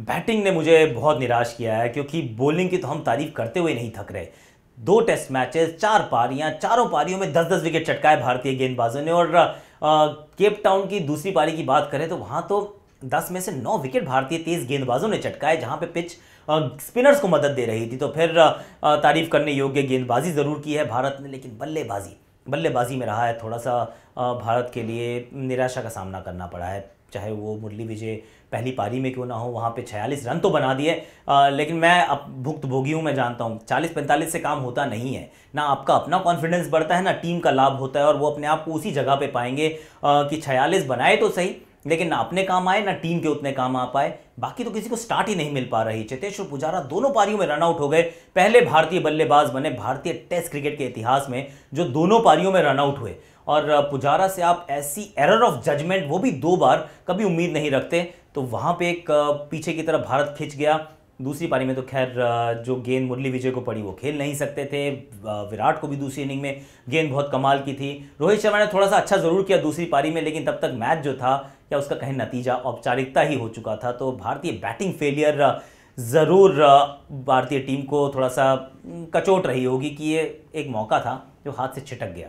Batting ने मुझे बहुत निराश किया है, क्योंकि बॉलिंग की तो हम तारीफ़ करते हुए नहीं थक रहे। दो टेस्ट मैचेस चार पारियाँ, चारों पारियों में दस दस विकेट चटकाए भारतीय गेंदबाजों ने। और केप टाउन की दूसरी पारी की बात करें तो वहाँ तो दस में से नौ विकेट भारतीय तेज गेंदबाजों ने चटकाए, जहाँ पे पिच स्पिनर्स को मदद दे रही थी। तो फिर तारीफ़ करने योग्य गेंदबाजी ज़रूर की है भारत ने, लेकिन बल्लेबाजी बल्लेबाजी में रहा है थोड़ा सा भारत के लिए निराशा का सामना करना पड़ा है। चाहे वो मुरली विजय पहली पारी में क्यों ना हो वहाँ पे 46 रन तो बना दिए लेकिन मैं अब भुक्त भोगी हूँ मैं जानता हूँ। 40-45 से काम होता नहीं है। ना आपका अपना कॉन्फिडेंस बढ़ता है ना टीम का लाभ होता है और वो अपने आप को उसी जगह पे पाएँगे आ, कि 46 बनाए तो सही। लेकिन ना अपने काम आए, ना टीम के उतने काम आ पाए। बाकी तो किसी को स्टार्ट ही नहीं मिल पा रही। चेतेश्वर पुजारा दोनों पारियों में रनआउट हो गए। पहले भारतीय बल्लेबाज बने भारतीय टेस्ट क्रिकेट के इतिहास में, जो दोनों पारियों में रनआउट हुए। और पुजारा से आप ऐसी एरर ऑफ़ जजमेंट वो भी दो बार कभी उम्मीद नहीं रखते। तो वहाँ पे एक पीछे की तरफ़ भारत खिंच गया। दूसरी पारी में तो खैर जो गेंद मुरली विजय को पड़ी वो खेल नहीं सकते थे। विराट को भी दूसरी इनिंग में गेंद बहुत कमाल की थी। रोहित शर्मा ने थोड़ा सा अच्छा ज़रूर किया दूसरी पारी में, लेकिन तब तक मैच जो था, या उसका कहीं नतीजा, औपचारिकता ही हो चुका था। तो भारतीय बैटिंग फेलियर ज़रूर भारतीय टीम को थोड़ा सा कचोट रही होगी कि ये एक मौका था जो हाथ से छिटक गया।